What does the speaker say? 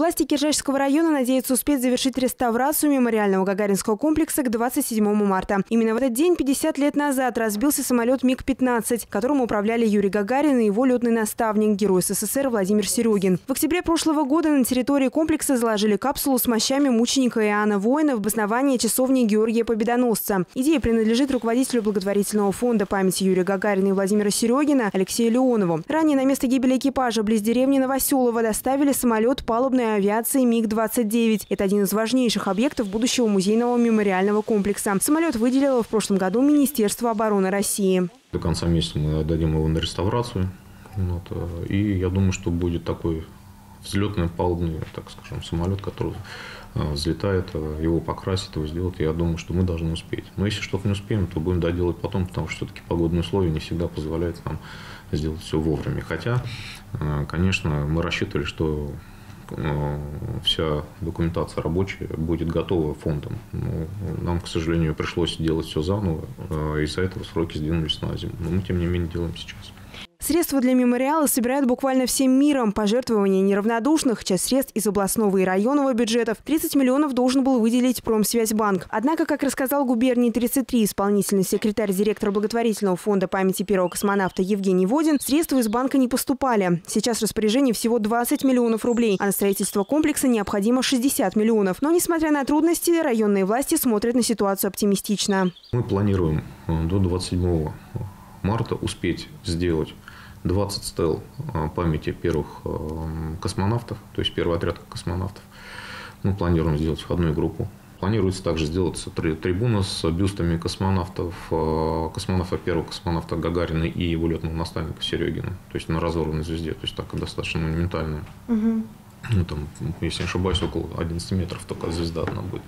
Власти Киржачского района надеются успеть завершить реставрацию мемориального Гагаринского комплекса к 27 марта. Именно в этот день 50 лет назад разбился самолет МиГ-15, которым управляли Юрий Гагарин и его летный наставник, герой СССР Владимир Серегин. В октябре прошлого года на территории комплекса заложили капсулу с мощами мученика Иоанна Воина в обоснование часовни Георгия Победоносца. Идея принадлежит руководителю благотворительного фонда памяти Юрия Гагарина и Владимира Серегина Алексею Леонову. Ранее на место гибели экипажа близ деревни Новоселово доставили самолет палубной авиации МиГ-29. Это один из важнейших объектов будущего музейного мемориального комплекса. Самолет выделило в прошлом году Министерство обороны России. До конца месяца мы отдадим его на реставрацию. Вот, э, и я думаю, что будет такой взлетный палубный, так скажем, самолет, который э, взлетает, э, его покрасит, его сделать. Я думаю, что мы должны успеть. Но если что-то не успеем, то будем доделать потом, потому что все-таки погодные условия не всегда позволяют нам сделать все вовремя. Хотя, конечно, мы рассчитывали, что вся документация рабочая будет готова фондом. Но нам, к сожалению, пришлось делать все заново, э, из-за этого сроки сдвинулись на зиму. Но мы, тем не менее, делаем сейчас. Средства для мемориала собирают буквально всем миром. Пожертвования неравнодушных, часть средств из областного и районного бюджетов. 30 миллионов должен был выделить Промсвязьбанк. Однако, как рассказал губернии 33 исполнительный секретарь директора благотворительного фонда памяти первого космонавта Евгений Водин, средства из банка не поступали. Сейчас в распоряжении всего 20 миллионов рублей, а на строительство комплекса необходимо 60 миллионов. Но, несмотря на трудности, районные власти смотрят на ситуацию оптимистично. Мы планируем э, до 27 марта успеть сделать 20 стел а, памяти первых а, космонавтов, то есть первый отряд космонавтов. Мы планируем сделать входную группу. Планируется также сделать трибуна с бюстами космонавтов, а, космонавта первого космонавта Гагарина и его летного наставника Серегина, то есть на разорванной звезде, то есть так достаточно монументальная. Угу. Ну, там, если не ошибаюсь, около 11 метров только звезда одна будет.